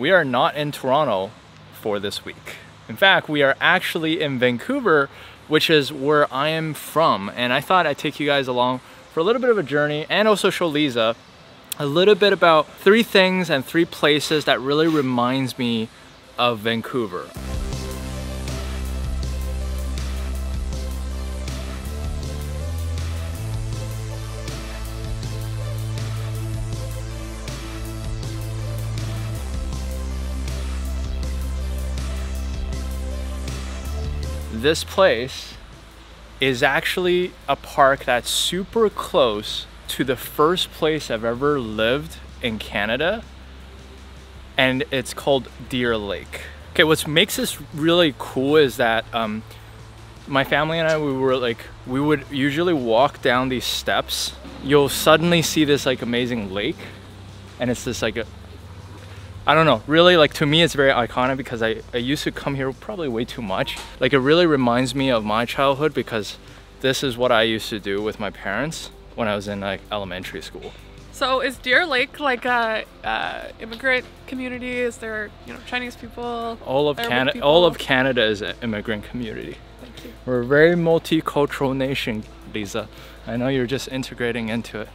we are not in Toronto for this week. In fact, we are actually in Vancouver, which is where I am from. And I thought I'd take you guys along for a little bit of a journey and also show Liza a little bit about three things and three places that really reminds me of Vancouver. This place is actually a park that's super close to the first place I've ever lived in Canada and it's called Deer Lake. Okay, what makes this really cool is that um, my family and I, we were like, we would usually walk down these steps. You'll suddenly see this like amazing lake and it's this like a, I don't know, really like to me it's very iconic because I, I used to come here probably way too much. Like it really reminds me of my childhood because this is what I used to do with my parents when I was in like elementary school. So is Deer Lake like a uh, immigrant community? Is there you know Chinese people? All of Canada, all of Canada is an immigrant community. Thank you. We're a very multicultural nation, Liza. I know you're just integrating into it.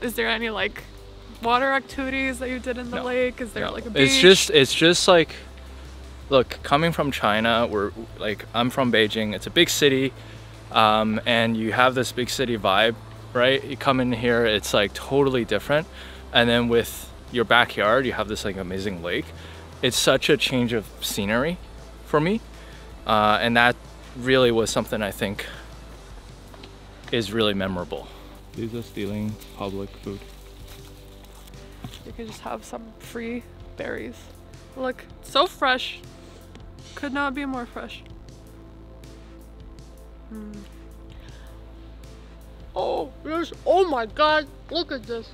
is there any like water activities that you did in the no. lake? Is there no. like a beach? It's just it's just like look, coming from China, we're like I'm from Beijing. It's a big city. Um, and you have this big city vibe, right? You come in here, it's like totally different. And then with your backyard, you have this like amazing lake. It's such a change of scenery for me. Uh, and that really was something I think is really memorable. These are stealing public food. You can just have some free berries. Look, so fresh. Could not be more fresh. Mm. Oh, yes. Oh my god. Look at this.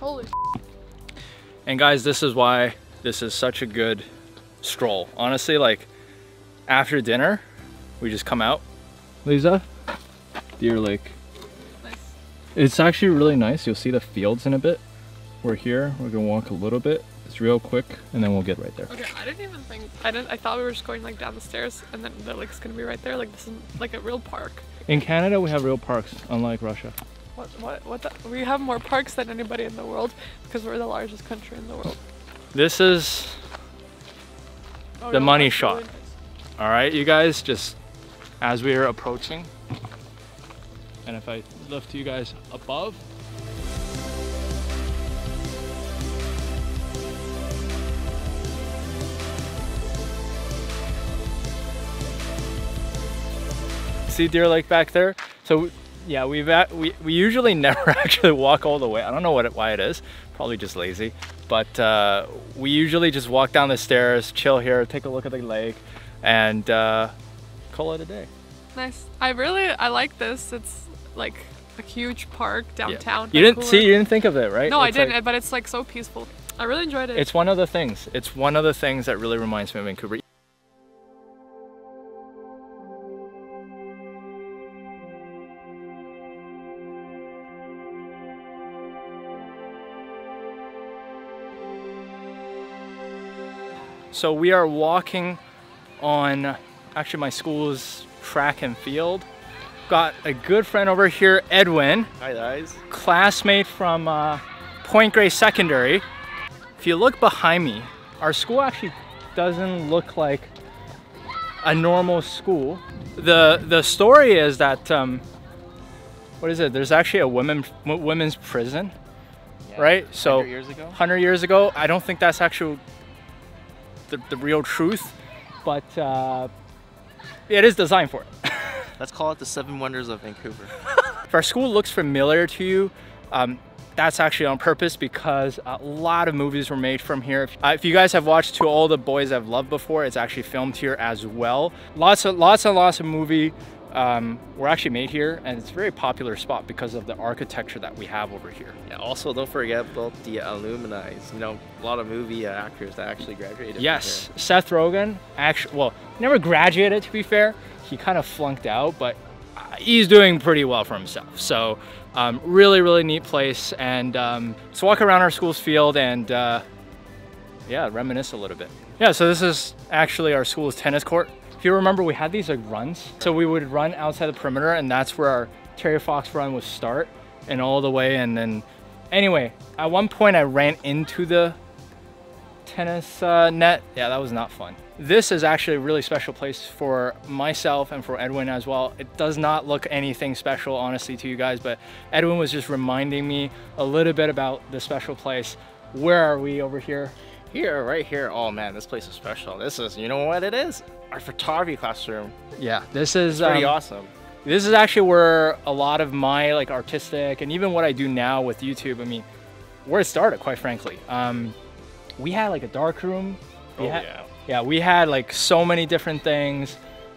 Holy And guys, this is why this is such a good stroll. Honestly, like after dinner, we just come out. Liza, Deer Lake. It's actually really nice. You'll see the fields in a bit. We're here. We're gonna walk a little bit. It's real quick, and then we'll get right there. Okay, I didn't even think. I didn't. I thought we were just going like down the stairs, and then the lake's gonna be right there. Like this is like a real park. In Canada, we have real parks, unlike Russia. What? What? What? The, we have more parks than anybody in the world because we're the largest country in the world. This is oh, the money shot. Really nice. All right, you guys, just as we are approaching, and if I lift you guys above, see Deer Lake back there. So yeah, we've at, we, we usually never actually walk all the way. I don't know what it, why it is, probably just lazy. But uh, we usually just walk down the stairs, chill here, take a look at the lake, and uh, call it a day. Nice. I really, I like this. It's like a huge park downtown. Yeah. You didn't see, you didn't think of it, right? No, it's I didn't, like, but it's like so peaceful. I really enjoyed it. It's one of the things. It's one of the things that really reminds me of Vancouver. So we are walking on actually my school's track and field. Got a good friend over here, Edwin. Hi guys. Classmate from uh, Point Grey Secondary. If you look behind me, our school actually doesn't look like a normal school. The the story is that um, what is it? There's actually a women women's prison, yeah, right? So 100 years ago. 100 years ago. I don't think that's actually the, the real truth, but uh, it is designed for it. Let's call it the seven wonders of Vancouver. if our school looks familiar to you, um, that's actually on purpose because a lot of movies were made from here. Uh, if you guys have watched To All the Boys I've Loved Before, it's actually filmed here as well. Lots of lots and lots of movie um, were actually made here and it's a very popular spot because of the architecture that we have over here. Yeah, also don't forget about the alumni. You know, a lot of movie uh, actors that actually graduated. Yes, Seth Rogen actually, well, never graduated to be fair. He kind of flunked out, but he's doing pretty well for himself. So um, really, really neat place. And um, let's walk around our school's field and uh, yeah, reminisce a little bit. Yeah, so this is actually our school's tennis court. If you remember, we had these like runs. So we would run outside the perimeter and that's where our Terry Fox run would start and all the way. And then anyway, at one point I ran into the tennis uh, net. Yeah, that was not fun. This is actually a really special place for myself and for Edwin as well. It does not look anything special, honestly, to you guys, but Edwin was just reminding me a little bit about the special place. Where are we over here? Here, right here. Oh man, this place is special. This is, you know what it is? Our photography classroom. Yeah, this is Pretty um, awesome. This is actually where a lot of my like artistic and even what I do now with YouTube, I mean, where it started, quite frankly. Um, we had like a dark room. We Oh had- yeah. yeah, we had like so many different things.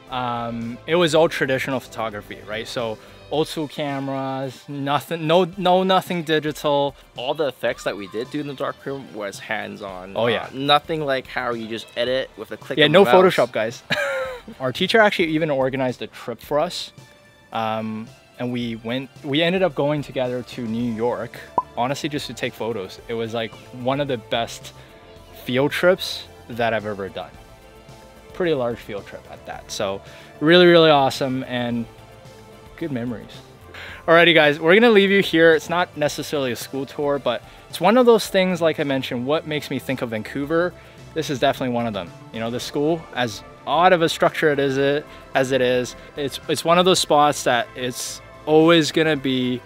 Um, it was all traditional photography, right? So old school cameras, nothing, no, no, nothing digital. All the effects that we did do in the dark room was hands-on. Oh, Uh, yeah. nothing like how you just edit with a click. Yeah, no. Photoshop, guys. Our teacher actually even organized a trip for us, um, and we went. We ended up going together to New York, honestly, just to take photos. It was like one of the best field trips that I've ever done. Pretty large field trip at that. So, really, really awesome and good memories. Alrighty, guys, we're gonna leave you here. It's not necessarily a school tour, but it's one of those things, like I mentioned, what makes me think of Vancouver. This is definitely one of them. You know, the school, as odd of a structure it is, it as it is, it's it's one of those spots that it's always gonna be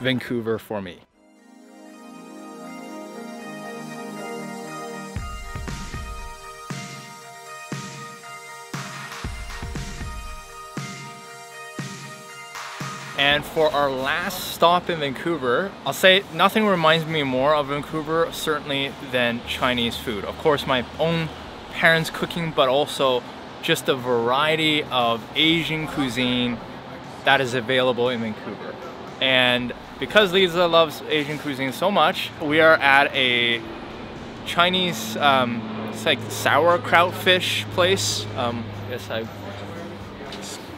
Vancouver for me. And for our last stop in Vancouver, I'll say nothing reminds me more of Vancouver, certainly, than Chinese food. Of course, my own parents' cooking, but also just the variety of Asian cuisine that is available in Vancouver. And because Liza loves Asian cuisine so much, we are at a Chinese, um, it's like sauerkraut fish place. Um, I guess I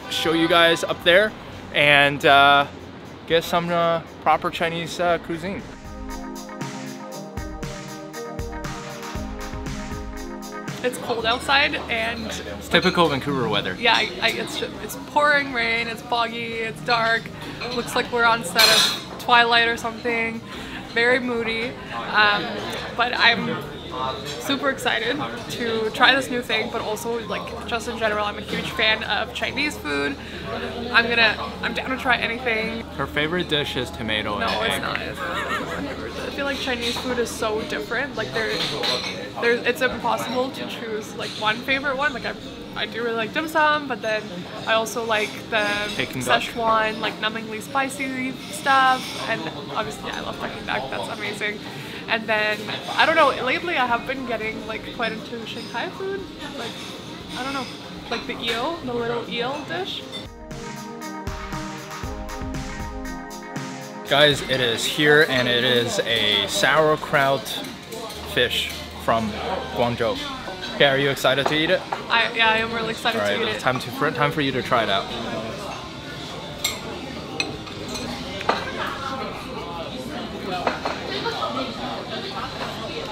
show you guys up there and uh, get some uh, proper Chinese uh, cuisine. It's cold outside and It's typical Vancouver weather. yeah, I, I, it's it's pouring rain, it's foggy, it's dark. Looks like we're on set of Twilight or something. Very moody, um, but I'm super excited to try this new thing. But also, like just in general, I'm a huge fan of Chinese food. I'm gonna, I'm down to try anything. Her favorite dish is tomato No, and it's egg. not. It's not. I feel like Chinese food is so different. Like there, there, it's impossible to choose like one favorite one. Like I, I do really like dim sum, but then I also like the Peking duck. Szechuan, like numbingly spicy stuff, and obviously I love Peking duck. That's amazing. And then I don't know. Lately, I have been getting like quite into Shanghai food. Like I don't know, like the eel, the little eel dish. Guys, it is here and it is a sauerkraut fish from Guangzhou. Okay, are you excited to eat it? I yeah, I am really excited right, to eat it. time to for, time for you to try it out.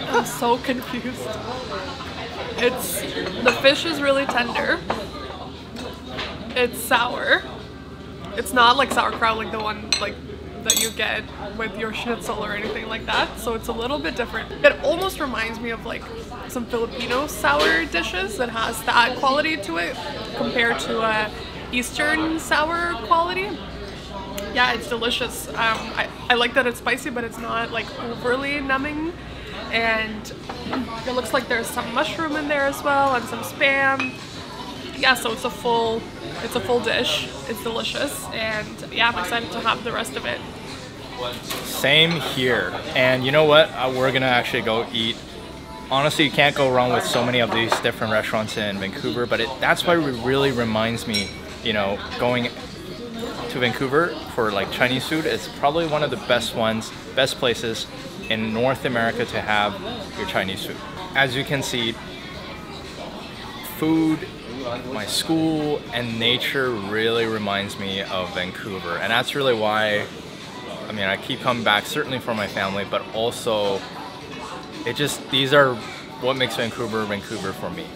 I'm so confused. It's the fish is really tender. It's sour. It's not like sauerkraut like the one like that you get with your schnitzel or anything like that. So it's a little bit different. It almost reminds me of like some Filipino sour dishes that has that quality to it compared to a Eastern sour quality. Yeah, it's delicious. Um, I, I like that it's spicy, but it's not like overly numbing. And it looks like there's some mushroom in there as well and some spam. Yeah, so it's a full it's a full dish. It's delicious, and yeah, I'm excited to have the rest of it. Same here. And you know what? Uh, we're gonna actually go eat. Honestly, you can't go wrong with so many of these different restaurants in Vancouver. But it, that's why it really reminds me, you know, going to Vancouver for like Chinese food. It's probably one of the best ones, best places in North America to have your Chinese food. As you can see, food, my school, and nature really reminds me of Vancouver. And that's really why, I mean, I keep coming back, certainly for my family, but also it just, these are what makes Vancouver Vancouver for me.